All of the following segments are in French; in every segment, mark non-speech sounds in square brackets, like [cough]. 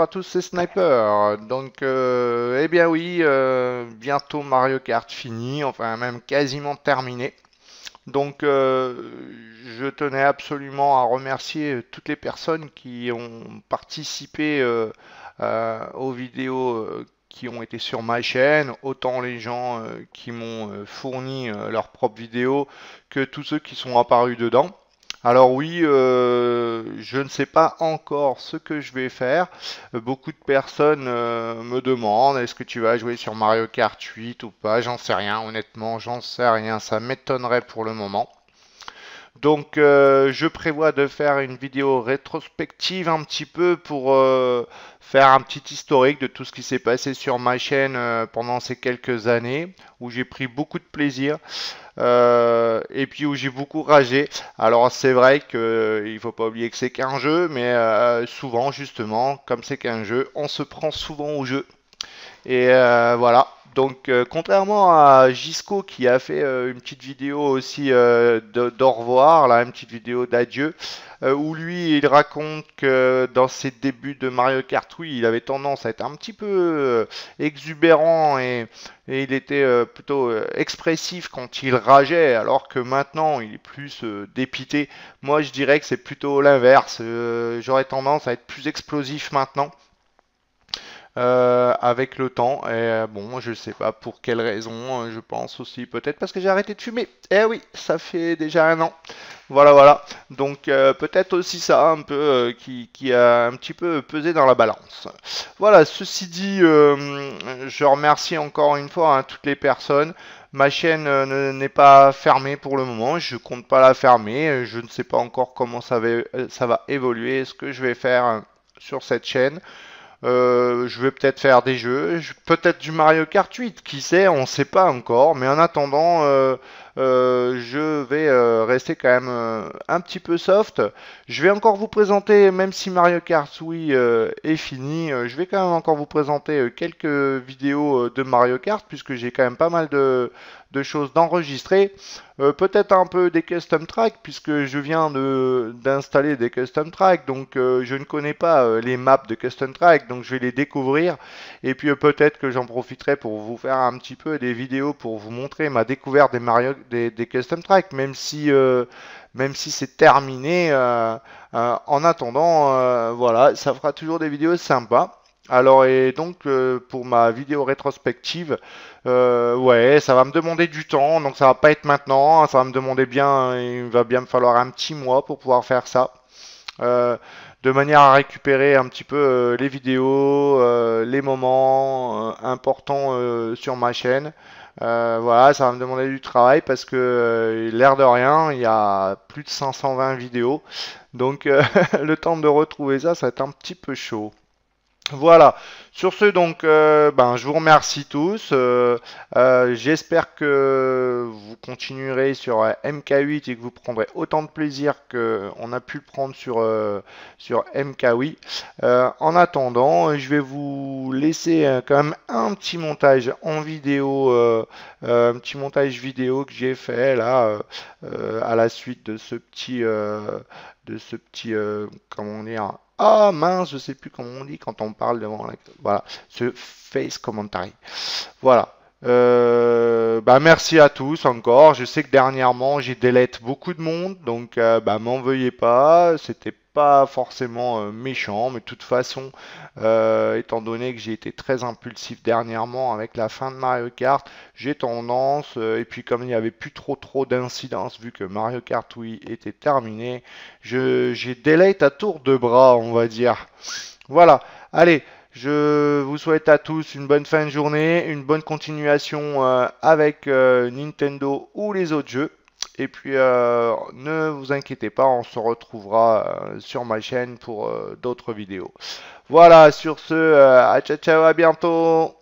à tous, c'est Sniper. Donc, euh, eh bien oui, euh, bientôt Mario Kart fini, enfin même quasiment terminé. Donc, euh, je tenais absolument à remercier toutes les personnes qui ont participé aux vidéos qui ont été sur ma chaîne, autant les gens qui m'ont fourni leurs propres vidéos que tous ceux qui sont apparus dedans. Alors oui, euh, je ne sais pas encore ce que je vais faire. Beaucoup de personnes euh, me demandent est-ce que tu vas jouer sur Mario Kart 8 ou pas? J'en sais rien, honnêtement, j'en sais rien. Ça m'étonnerait pour le moment. Donc euh, je prévois de faire une vidéo rétrospective un petit peu pour faire un petit historique de tout ce qui s'est passé sur ma chaîne pendant ces quelques années où j'ai pris beaucoup de plaisir. Euh, et puis où j'ai beaucoup ragé. Alors c'est vrai qu'il euh, ne faut pas oublier que c'est qu'un jeu, mais euh, souvent justement, comme c'est qu'un jeu, on se prend souvent au jeu. Et voilà. Donc contrairement à Gisco qui a fait une petite vidéo aussi d'au revoir, là, une petite vidéo d'adieu, euh, où lui il raconte que dans ses débuts de Mario Kart, oui, il avait tendance à être un petit peu euh, exubérant et, il était euh, plutôt expressif quand il rageait, alors que maintenant il est plus dépité. Moi je dirais que c'est plutôt l'inverse. J'aurais tendance à être plus explosif maintenant. Avec le temps. Et bon, je sais pas pour quelle raison. je pense aussi peut-être parce que j'ai arrêté de fumer. Eh oui, ça fait déjà un an. Voilà, voilà. Donc euh, peut-être aussi ça un peu euh, qui, a un petit peu pesé dans la balance. Voilà, ceci dit, euh, je remercie encore une fois hein, toutes les personnes. Ma chaîne n'est pas fermée pour le moment, je compte pas la fermer. Je ne sais pas encore comment ça va, ça va évoluer, ce que je vais faire sur cette chaîne. Je vais peut-être faire des jeux, peut-être du Mario Kart 8, qui sait, on ne sait pas encore. Mais en attendant, euh, je vais euh, rester quand même euh, un petit peu soft. Je vais encore vous présenter, même si Mario Kart Wii est fini, je vais quand même encore vous présenter quelques vidéos de Mario Kart, puisque j'ai quand même pas mal de, de choses d'enregistrer. Peut-être un peu des custom tracks, puisque je viens d'installer des custom tracks, donc je ne connais pas les maps de custom tracks, donc je vais les découvrir. Et puis peut-être que j'en profiterai pour vous faire un petit peu des vidéos pour vous montrer ma découverte des Mario des, custom tracks, même si, euh, même si c'est terminé. Euh, euh, en attendant, voilà, ça fera toujours des vidéos sympas. Alors et donc pour ma vidéo rétrospective, ouais, ça va me demander du temps, donc ça va pas être maintenant, hein, ça va me demander bien, il va bien me falloir un petit mois pour pouvoir faire ça. de manière à récupérer un petit peu les vidéos, les moments importants sur ma chaîne. Euh, voilà, ça va me demander du travail parce que euh, l'air de rien, il y a plus de 520 vidéos. Donc euh, [laughs] le temps de retrouver ça, ça va être un petit peu chaud. Voilà. Sur ce, donc, euh, ben, je vous remercie tous. Euh, euh, j'espère que vous continuerez sur MK8 et que vous prendrez autant de plaisir qu'on a pu le prendre sur, sur MK8. en attendant, je vais vous laisser quand même un petit montage en vidéo, un petit montage vidéo que j'ai fait là à la suite de ce petit, de ce petit, comment dire ah mince, je sais plus comment on dit quand on parle devant la... Voilà, ce face commentary. Voilà. Euh, bah merci à tous encore. Je sais que dernièrement j'ai délète beaucoup de monde, donc euh, bah m'en veuillez pas. C'était pas forcément euh, méchant, mais de toute façon, euh, étant donné que j'ai été très impulsif dernièrement avec la fin de Mario Kart, j'ai tendance, euh, et puis comme il n'y avait plus trop trop d'incidence vu que Mario Kart oui était terminé, j'ai délai à tour de bras, on va dire. Voilà, allez. Je vous souhaite à tous une bonne fin de journée, une bonne continuation avec Nintendo ou les autres jeux. Et puis, euh, ne vous inquiétez pas, on se retrouvera euh, sur ma chaîne pour euh, d'autres vidéos. Voilà, sur ce, ciao ciao, à bientôt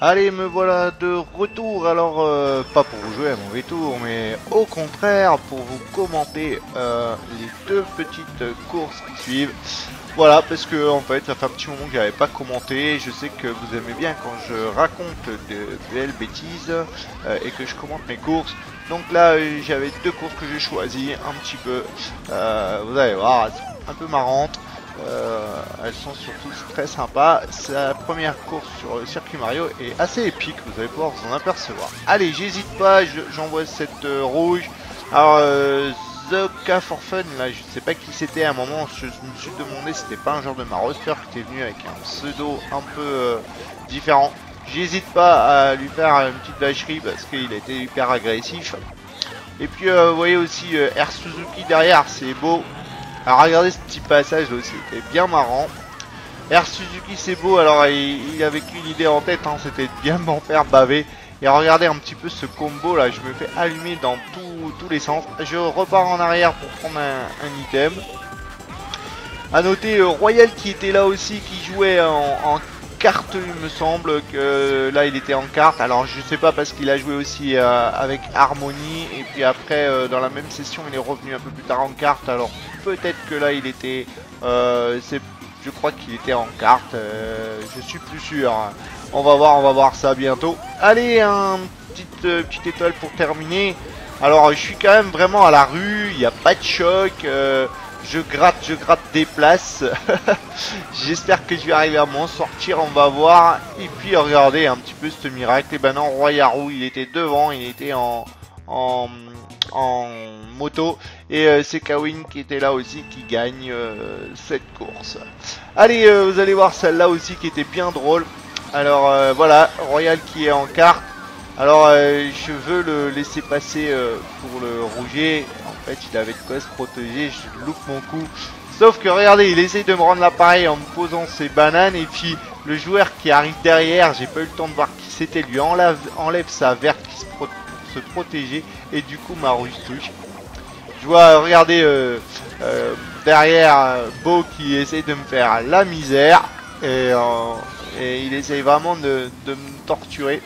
Allez, me voilà de retour. Alors, euh, pas pour vous jouer à mon tour, mais au contraire pour vous commenter euh, les deux petites courses qui suivent. Voilà, parce que en fait, ça fait un petit moment que j'avais pas commenté. Je sais que vous aimez bien quand je raconte de belles bêtises euh, et que je commente mes courses. Donc là, j'avais deux courses que j'ai choisies un petit peu. vous allez voir, un peu marrantes. Euh, elles sont surtout très sympas. Sa première course sur le circuit Mario est assez épique, vous allez pouvoir vous en apercevoir. Allez, j'hésite pas, j'envoie cette euh, rouge. Alors, euh, The for Fun, là, je sais pas qui c'était à un moment, je, me suis demandé si c'était pas un genre de Maroster qui était venu avec un pseudo un peu différent. J'hésite pas à lui faire une petite vacherie parce qu'il été hyper agressif. Et puis, vous voyez aussi Air Suzuki derrière, c'est beau. Alors regardez ce petit passage aussi, c'était bien marrant. Air Suzuki c'est beau, alors il, avait qu'une idée en tête, hein, c'était bien m'en faire baver. Et regardez un petit peu ce combo là, je me fais allumer dans tous les sens. Je repars en arrière pour prendre un, item. A noter euh, Royal qui était là aussi, qui jouait en, carte il me semble que là il était en carte. Alors je sais pas parce qu'il a joué aussi euh, avec Harmony et puis après euh, dans la même session il est revenu un peu plus tard en carte. Alors peut-être que là il était euh, je crois qu'il était en carte je suis plus sûr on va voir on va voir ça bientôt. Allez un petite petite étoile pour terminer. Alors je suis quand même vraiment à la rue. Il n'y a pas de choc je gratte je gratte des places [laughs] j'espère que je vais arriver à m'en sortir on va voir et puis regardez un petit peu ce miracle et ben non Royarou il était devant il était en en moto. Et euh, c'est Kawin qui était là aussi qui gagne euh, cette course. Allez, euh, vous allez voir celle-là aussi qui était bien drôle. Alors voilà, Royal qui est en carte. Alors je veux le laisser passer pour le rouger. Fait, il avait de quoi se protéger. Je loupe mon coup. Sauf que regardez, il essaye de me rendre l'appareil en me posant ses bananes. Et puis le joueur qui arrive derrière, j'ai pas eu le temps de voir qui c'était, lui enlève, enlève sa verte qui se protéger et du coup ma ruse touche. Je vois regarder euh, euh, derrière euh, Beau qui essaye de me faire la misère et il essaye vraiment de, me torturer.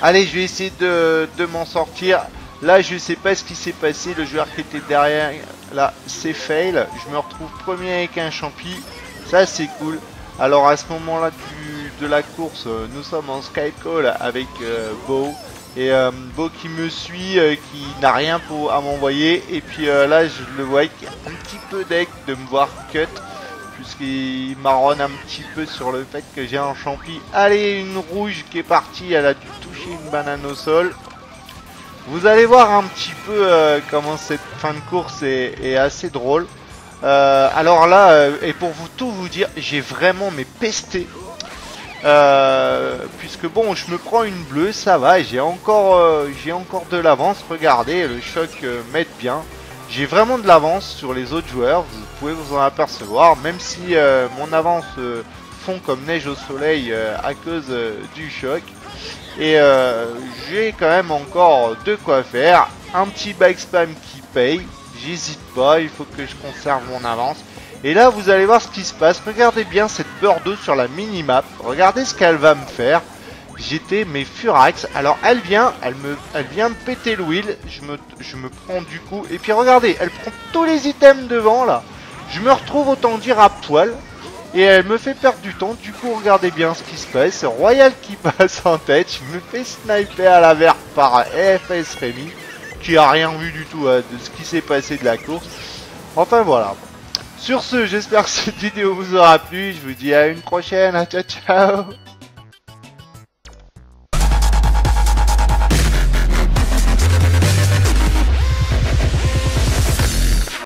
Allez, je vais essayer de, m'en sortir. Là, je sais pas ce qui s'est passé. Le joueur qui était derrière, là, c'est fail. Je me retrouve premier avec un champi. Ça, c'est cool. Alors, à ce moment-là de la course, nous sommes en Skype call avec Beau. Et euh, Beau qui me suit, euh, qui n'a rien à m'envoyer. Et puis euh, là, je le vois qui a un petit peu deck de me voir cut. Puisqu'il marronne un petit peu sur le fait que j'ai un champi. Allez, une rouge qui est partie. Elle a dû toucher une banane au sol. Vous allez voir un petit peu comment cette fin de course est, assez drôle. alors là, et pour vous tout vous dire, j'ai vraiment mes pesté euh, puisque bon, je me prends une bleue, ça va, j'ai encore, euh, j'ai encore de l'avance. Regardez, le choc euh, m'aide bien. J'ai vraiment de l'avance sur les autres joueurs, vous pouvez vous en apercevoir, même si mon avance fond comme neige au soleil à cause du choc. Et j'ai quand même encore de quoi faire. Un petit bike spam qui paye, j'hésite pas, il faut que je conserve mon avance. Et là, vous allez voir ce qui se passe. Regardez bien cette Bordeaux sur la mini-map. Regardez ce qu'elle va me faire. J'étais mes Furax. Alors, elle vient, elle me, elle vient me péter le wheel. Je me, je me prends du coup. Et puis, regardez, elle prend tous les items devant, là. Je me retrouve, autant dire, à poil. Et elle me fait perdre du temps. Du coup, regardez bien ce qui se passe. Royal qui [laughs] passe en tête. Je me fais sniper à la verte par FS Rémi. Qui a rien vu du tout hein, de ce qui s'est passé de la course. Enfin, voilà. Sur ce, j'espère que cette [laughs] vidéo vous aura plu. Je vous dis à une prochaine. Ciao, ciao